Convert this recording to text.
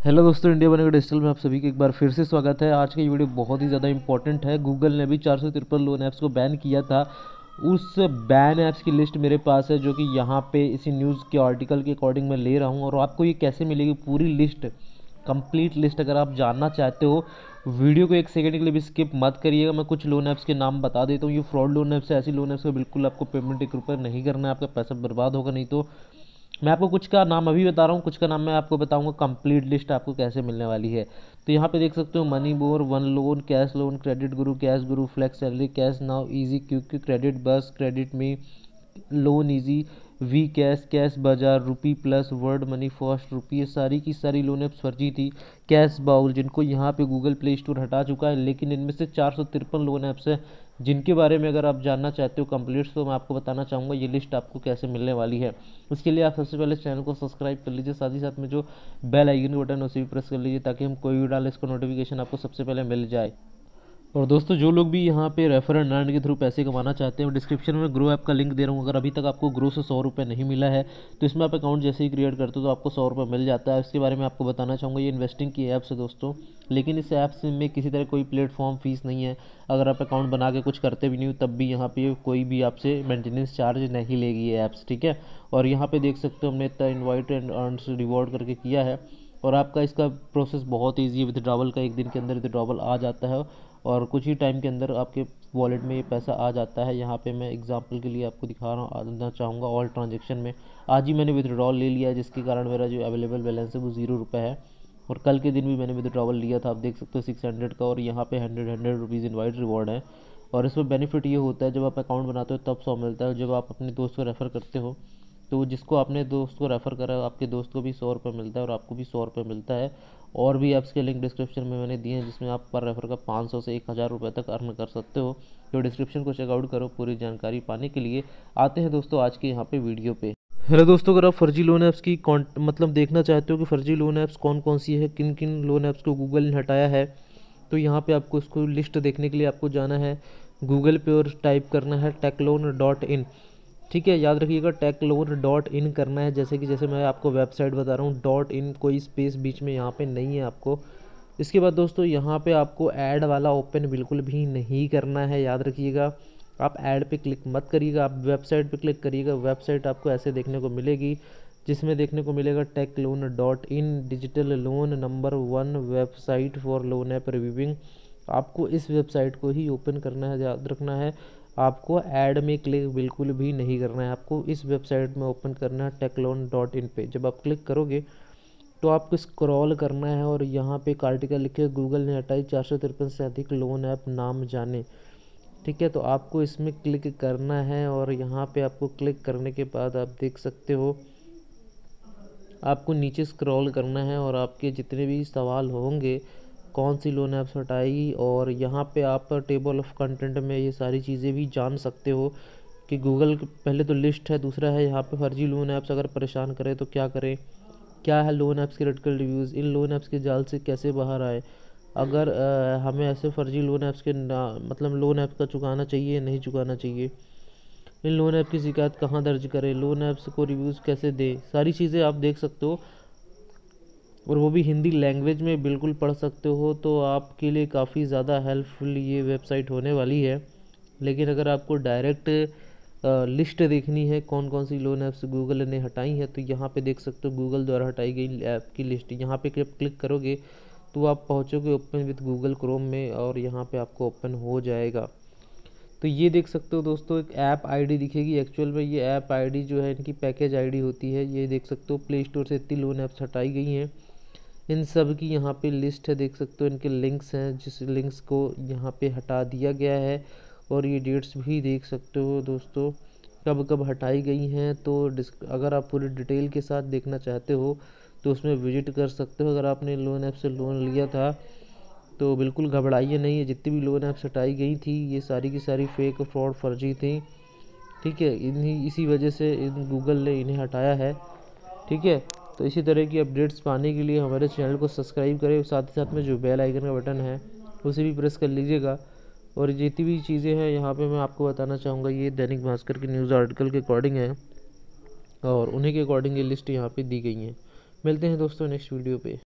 Hello दोस्तों, India बनेगा digital में आप सभी का एक बार फिर से स्वागत है। आज का ये वीडियो बहुत ही ज़्यादा इंपॉर्टेंट है। गूगल ने भी चार सौ तिरपन लोन ऐप्स को बैन किया था। उस बैन ऐप्स की लिस्ट मेरे पास है जो कि यहाँ पे इसी न्यूज़ के आर्टिकल के अकॉर्डिंग मैं ले रहा हूँ और आपको ये कैसे मिलेगी पूरी लिस्ट कंप्लीट लिस्ट अगर आप जानना चाहते हो। वीडियो को एक सेकंड के लिए भी स्किप मत करिएगा। मैं कुछ लोन ऐप्स के नाम बता देता हूँ। ये फ्रॉड लोन ऐप्स है। ऐसी लोन ऐप्स का बिल्कुल आपको पेमेंट एक रुपये नहीं करना है। आपका पैसा बर्बाद होगा नहीं तो मैं आपको कुछ का नाम अभी बता रहा हूँ, कुछ का नाम मैं आपको बताऊँगा कंप्लीट लिस्ट आपको कैसे मिलने वाली है। तो यहाँ पे देख सकते हो money bore one loan cash loan credit guru cash guru flex salary cash now easy Q Q credit bus credit me loan easy V cash cash bazaar rupee plus word money first rupee ये सारी की सारी loan apps फर्जी थी। Cash bowl जिनको यहाँ पे Google play store हटा चुका है, लेकिन इनमें से चार सौ तिरपन लोन ऐप्स हैं। जिनके बारे में अगर आप जानना चाहते हो कम्प्लीट्स तो मैं आपको बताना चाहूँगा ये लिस्ट आपको कैसे मिलने वाली है। उसके लिए आप सबसे पहले चैनल को सब्सक्राइब कर लीजिए, साथ ही साथ में जो बेल आइकन बटन उसे भी प्रेस कर लीजिए, ताकि हम कोई भी डालें, इसको नोटिफिकेशन आपको सबसे पहले मिल जाए। और दोस्तों, जो लोग भी यहाँ पे रेफर एंड अर्न के थ्रू पैसे कमाना चाहते हैं डिस्क्रिप्शन में ग्रो ऐप का लिंक दे रहा हूँ। अगर अभी तक आपको ग्रो से सौ रुपये नहीं मिला है तो इसमें आप अकाउंट जैसे ही क्रिएट करते हो तो आपको सौ रुपये मिल जाता है। इसके बारे में आपको बताना चाहूँगा, ये इन्वेस्टिंग की ऐप्स है दोस्तों। लेकिन इस ऐप्स में किसी तरह कोई प्लेटफॉर्म फ़ीस नहीं है। अगर आप अकाउंट बना के कुछ करते भी नहीं हो, तब भी यहाँ पे कोई भी आपसे मेंटेनेंस चार्ज नहीं लेगी ये ऐप्स ठीक है? और यहाँ पे देख सकते हो हमने इतना इन्वाइट एंड अर्न रिवॉर्ड करके किया है। और आपका इसका प्रोसेस बहुत ईजी है। विदड्रावल का एक दिन के अंदर विदड्रावल आ जाता है। और कुछ ही टाइम के अंदर आपके वॉलेट में ये पैसा आ जाता है। यहाँ पे मैं एग्जांपल के लिए आपको दिखा रहा हूँ, आना चाहूँगा ऑल ट्रांजेक्शन में। आज ही मैंने विदड्रॉल ले लिया जिसके कारण मेरा जो अवेलेबल बैलेंस है वो ज़ीरो रुपये है। और कल के दिन भी मैंने विदड्रॉवल लिया था, आप देख सकते हो सिक्स हंड्रेड का, और यहाँ पे hundred hundred rupees invite reward है। और इसमें बेनिफिट ये होता है, जब आप अकाउंट बनाते हो, तब सौ मिलता है। जब आप अपने दोस्त को रेफ़र करते हो तो जिसको आपने दोस्त को रेफ़र करा, आपके दोस्त को भी सौ रुपये मिलता है और आपको भी सौ रुपये मिलता है। और भी ऐप्स के लिंक डिस्क्रिप्शन में मैंने दिए हैं, जिसमें आप पर रेफ़र का पाँच सौ से एक हज़ार रुपये तक अर्न कर सकते हो। तो डिस्क्रिप्शन को चेकआउट करो, पूरी जानकारी पाने के लिए। आते हैं दोस्तों आज के यहाँ पे वीडियो पे। हेलो दोस्तों, अगर आप फर्जी लोन ऐप्स की मतलब देखना चाहते हो कि फर्जी लोन ऐप्स कौन कौन सी है किन किन लोन ऐप्स को गूगल ने हटाया है तो यहाँ पे आपको इसको लिस्ट देखने के लिए आपको जाना है। गूगल पे और टाइप करना है टेकलोन डॉट इन ठीक है, याद रखिएगा टेक लोन डॉट इन करना है, जैसे कि, जैसे मैं आपको वेबसाइट बता रहा हूँ डॉट इन कोई स्पेस बीच में यहाँ पे नहीं है आपको। इसके बाद दोस्तों, यहाँ पे आपको ऐड वाला ओपन बिल्कुल भी नहीं करना है, याद रखिएगा। आप ऐड पे क्लिक मत करिएगा, आप वेबसाइट पे क्लिक करिएगा वेबसाइट आपको ऐसे देखने को मिलेगी, जिसमें देखने को मिलेगा tech loan dot in digital loan number one website for loan app reviewing आपको इस वेबसाइट को ही ओपन करना है, याद रखना है। आपको ऐड में क्लिक बिल्कुल भी नहीं करना है। आपको इस वेबसाइट में ओपन करना है टेकलोन डॉट इन पर जब आप क्लिक करोगे तो आपको स्क्रॉल करना है और यहाँ पे एक आर्टिकल लिखे, गूगल ने हटाई चार सौ तिरपन से अधिक लोन ऐप नाम जाने। ठीक है तो आपको इसमें क्लिक करना है और यहाँ पे आपको क्लिक करने के बाद आप देख सकते हो, आपको नीचे स्क्रॉल करना है और आपके जितने भी सवाल होंगे कौन सी लोन ऐप्स हटाएगी? और यहाँ पे आप टेबल ऑफ़ कंटेंट में ये सारी चीज़ें भी जान सकते हो कि गूगल पहले तो लिस्ट है दूसरा है यहाँ पे फर्जी लोन ऐप्स अगर परेशान करें तो क्या करें? क्या है लोन ऐप्स के रेटिकल रिव्यूज़ इन लोन ऐप्स के जाल से कैसे बाहर आए? अगर आ, हमें ऐसे फर्जी लोन ऐप्स के मतलब लोन ऐप का चुकाना चाहिए नहीं चुकाना चाहिए? इन लोन ऐप की शिकायत कहाँ दर्ज करें? लोन ऐप्स को रिव्यूज़ कैसे दें? सारी चीज़ें आप देख सकते हो। और वो भी हिंदी लैंग्वेज में बिल्कुल पढ़ सकते हो तो आपके लिए काफ़ी ज़्यादा हेल्पफुल ये वेबसाइट होने वाली है। लेकिन अगर आपको डायरेक्ट लिस्ट देखनी है कौन कौन सी लोन ऐप्स गूगल ने हटाई है तो यहाँ पे देख सकते हो गूगल द्वारा हटाई गई ऐप की लिस्ट यहाँ पे जब क्लिक करोगे तो आप पहुँचोगे ओपन विद गूगल क्रोम में और यहाँ पे आपको ओपन हो जाएगा। तो ये देख सकते हो दोस्तों, एक ऐप आईडी दिखेगी। एक्चुअल में ये ऐप आईडी जो है, इनकी पैकेज आईडी होती है। ये देख सकते हो प्ले स्टोर से इतनी लोन ऐप्स हटाई गई हैं। इन सब की यहाँ पे लिस्ट है, देख सकते हो, इनके लिंक्स हैं, जिस लिंक्स को यहाँ पे हटा दिया गया है। और ये डेट्स भी देख सकते हो दोस्तों, कब कब हटाई गई हैं। तो अगर आप पूरी डिटेल के साथ देखना चाहते हो तो उसमें विज़िट कर सकते हो। अगर आपने लोन ऐप से लोन लिया था तो बिल्कुल घबराइए नहीं है जितनी भी लोन ऐप्स हटाई गई थी, ये सारी की सारी फेक फ्रॉड फर्जी थी, ठीक है? इन्हीं, इसी वजह से इन गूगल ने इन्हें हटाया है, ठीक है? तो इसी तरह की अपडेट्स पाने के लिए हमारे चैनल को सब्सक्राइब करें, साथ ही साथ में जो बेल आइकन का बटन है, उसे भी प्रेस कर लीजिएगा। और जितनी भी चीज़ें हैं, यहाँ पे मैं आपको बताना चाहूँगा, ये दैनिक भास्कर की न्यूज़ आर्टिकल के अकॉर्डिंग है, और उन्हीं के अकॉर्डिंग ये लिस्ट यहाँ पे दी गई हैं। मिलते हैं दोस्तों नेक्स्ट वीडियो पे।